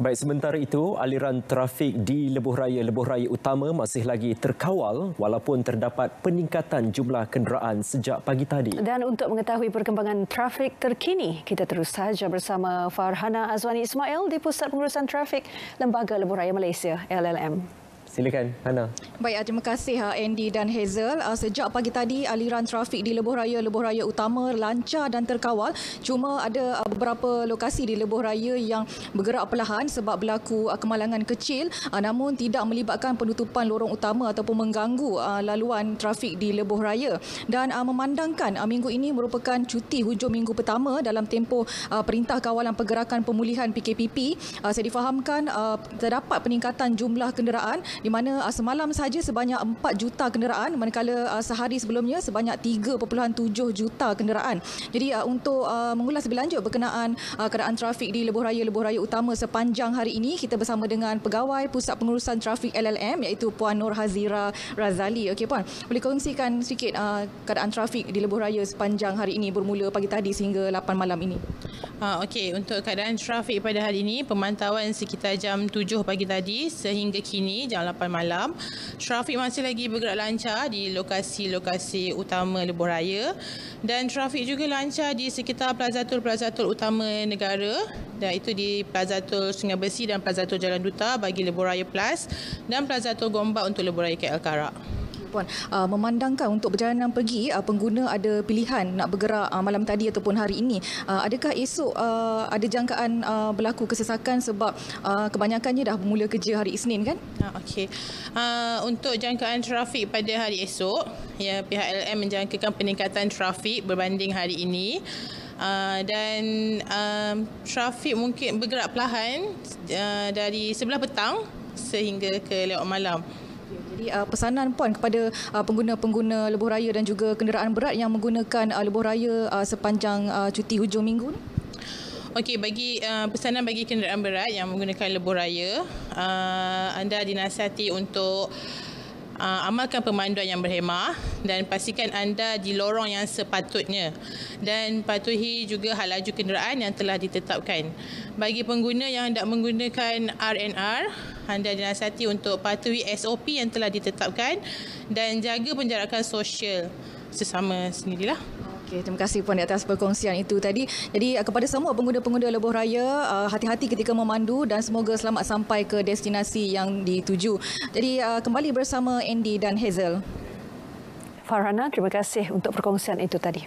Baik, sementara itu, aliran trafik di Lebuh Raya Lebuh Raya Utama masih lagi terkawal walaupun terdapat peningkatan jumlah kenderaan sejak pagi tadi. Dan untuk mengetahui perkembangan trafik terkini, kita terus saja bersama Farhana Azwani Ismail di Pusat Pengurusan Trafik Lembaga Lebuh Raya Malaysia, LLM. Silakan, Hana. Baik, ah, terima kasih ha, Andy dan Hazel. Ah, sejak pagi tadi, aliran trafik di Lebuh Raya, Lebuh Raya Utama lancar dan terkawal. Cuma ada ah, beberapa lokasi di Lebuh Raya yang bergerak perlahan sebab berlaku kemalangan kecil namun tidak melibatkan penutupan lorong utama ataupun mengganggu laluan trafik di Lebuh Raya. Dan memandangkan minggu ini merupakan cuti hujung minggu pertama dalam tempoh Perintah Kawalan Pergerakan Pemulihan PKPP, saya difahamkan terdapat peningkatan jumlah kenderaan di mana uh, semalam saja sebanyak 4 juta kenderaan manakala uh, sehari sebelumnya sebanyak 3.7 juta kenderaan. Jadi uh, untuk uh, mengulas lebih lanjut berkenaan uh, keadaan trafik di Lebuh Raya Lebuh Raya Utama sepanjang hari ini kita bersama dengan pegawai Pusat Pengurusan Trafik LLM iaitu Puan Nur Hazira Razali. Okey puan, boleh kongsikan sedikit uh, keadaan trafik di Lebuh Raya sepanjang hari ini bermula pagi tadi sehingga 8 malam ini. Uh, Okey, untuk keadaan trafik pada hari ini pemantauan sekitar jam 7 pagi tadi sehingga kini jam 8 malam. Trafik masih lagi bergerak lancar di lokasi-lokasi utama Lebuh Raya dan trafik juga lancar di sekitar plazatul-plazatul utama negara dan itu di Plazatul Sungai Besi dan Plazatul Jalan Duta bagi Lebuh Raya Plus dan Plazatul Gombak untuk Lebuh Raya KL Karak. Puan, uh, memandangkan untuk perjalanan pergi uh, pengguna ada pilihan nak bergerak uh, malam tadi ataupun hari ini. Uh, adakah esok uh, ada jangkaan uh, berlaku kesesakan sebab uh, kebanyakannya dah bermula kerja hari Isnin kan? Uh, Okey. Uh, untuk jangkaan trafik pada hari esok, ya pihak LM menjangkakan peningkatan trafik berbanding hari ini. Uh, dan um, trafik mungkin bergerak perlahan uh, dari sebelah petang sehingga ke lewat malam. Jadi uh, pesanan puan kepada uh, pengguna-pengguna lebuh raya dan juga kenderaan berat yang menggunakan uh, lebuh raya uh, sepanjang uh, cuti hujung minggu ni? Okey, bagi uh, pesanan bagi kenderaan berat yang menggunakan lebuh raya, uh, anda dinasihati untuk uh, amalkan pemanduan yang berhemah dan pastikan anda di lorong yang sepatutnya dan patuhi juga hal laju kenderaan yang telah ditetapkan. Bagi pengguna yang hendak menggunakan RNR, anda dinasihati untuk patuhi SOP yang telah ditetapkan dan jaga penjarakan sosial sesama sendirilah. Okay, terima kasih Puan atas perkongsian itu tadi. Jadi uh, kepada semua pengguna-pengguna Lebuh Raya, uh, hati-hati ketika memandu dan semoga selamat sampai ke destinasi yang dituju. Jadi uh, kembali bersama Andy dan Hazel. Farhana, terima kasih untuk perkongsian itu tadi.